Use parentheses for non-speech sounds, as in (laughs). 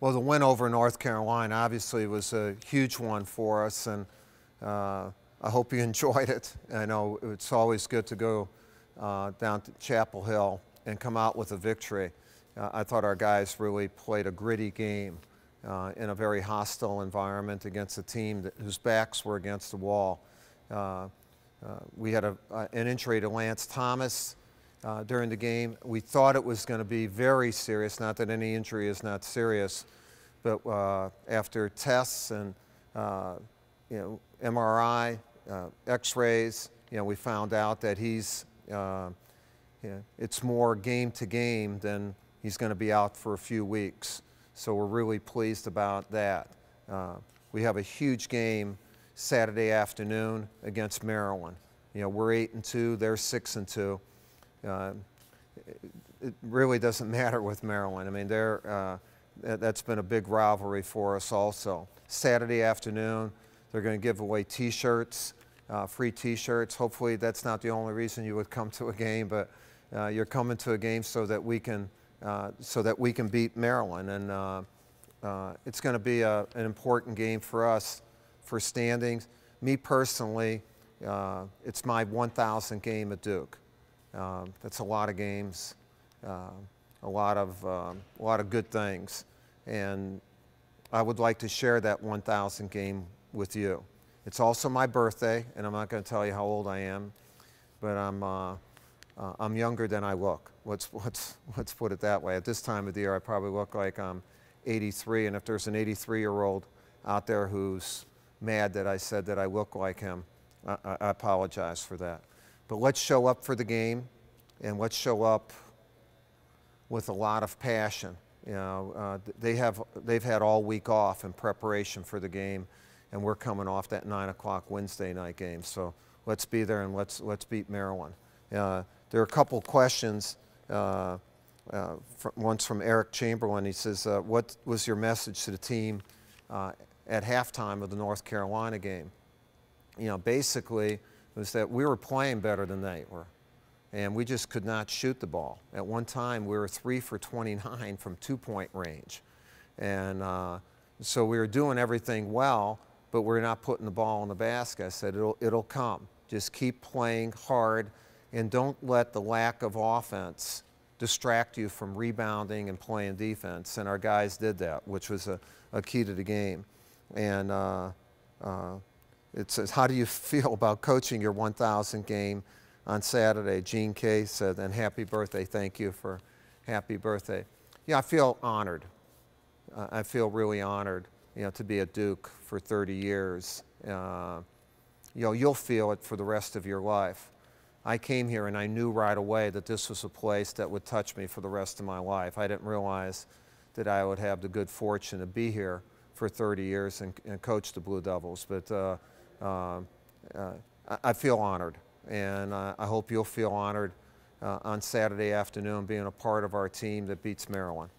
Well, the win over North Carolina obviously was a huge one for us, and uh, I hope you (laughs) enjoyed it. I know it's always good to go uh, down to Chapel Hill and come out with a victory. Uh, I thought our guys really played a gritty game uh, in a very hostile environment against a team that, whose backs were against the wall. Uh, uh, we had a, an injury to Lance Thomas uh, during the game. We thought it was going to be very serious, not that any injury is not serious, but uh, after tests and uh, you know, MRI, uh, x-rays, you know, we found out that he's, uh, you know, it's more game to game than he's going to be out for a few weeks. So we're really pleased about that. Uh, we have a huge game Saturday afternoon against Maryland. You know, we're eight and two, they're six and two. Uh, it really doesn't (laughs) matter with Maryland. I mean, they're, uh, that's been a big rivalry for us also. Saturday afternoon, they're going to give away T-shirts, uh, free T-shirts. Hopefully, that's not the only reason you would come (laughs) to a game, but uh, you're coming to a game so that we can, uh, so that we can beat Maryland, and uh, it's going to be a, an important game for us for standings. Me personally, it's my 1,000th game at Duke. Um, that's a lot of games, uh, a lot of um, a lot of good things, and I would like to share that 1,000 game with you. It's also my birthday, and I'm not going to tell you how old I am, but I'm uh, uh, I'm younger than I look. Let's let's let's put it that way. At this time of the year, I probably look like I'm 83, and if there's an 83-year-old out there who's mad that I said that I look like him, I, I apologize for that. But let's show up for the game and let's show up with a lot of passion. You know, uh, they have, they've had all week off in preparation for the game, and we're coming off that 9 o'clock Wednesday night game. So let's be there and let's, let's beat Maryland. Uh, there are a couple questions. Uh, uh, from, from Eric Chamberlain. He says, uh, What was your message to the team uh, at halftime of the North Carolina game? You know, basically, was that we were playing better than they were. And we just could not shoot the ball. At one time, we were three for 29 from two point range. And uh, so we were doing everything well, but we're not putting the ball in the basket. I said, it'll, it'll come. Just keep playing hard and don't let the lack of offense distract you from rebounding and playing defense. And our guys did that, which was a, a key to the game. And uh, uh, it says, how do you feel about coaching your 1,000 game on Saturday? Gene K said, and happy birthday. Thank you for happy birthday. Yeah, I feel honored. Uh, I feel really honored, you know, to be at Duke for 30 years. Uh, you know, you'll feel it for the rest of your life. I came here and I knew right away that this was a place that would touch me for the rest of my life. I didn't realize that I would have the good fortune to be here for 30 years and, and coach the Blue Devils. But uh, I feel honored, and uh, I hope you'll feel honored on Saturday afternoon being a part of our team that beats Maryland.